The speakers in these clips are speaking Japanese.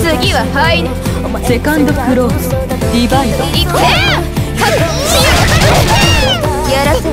次はハイ。ネセカンドクローズ。ディバイドいっやらせ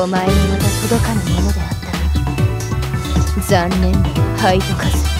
お前にまた届かぬものであった残念だハイトカズ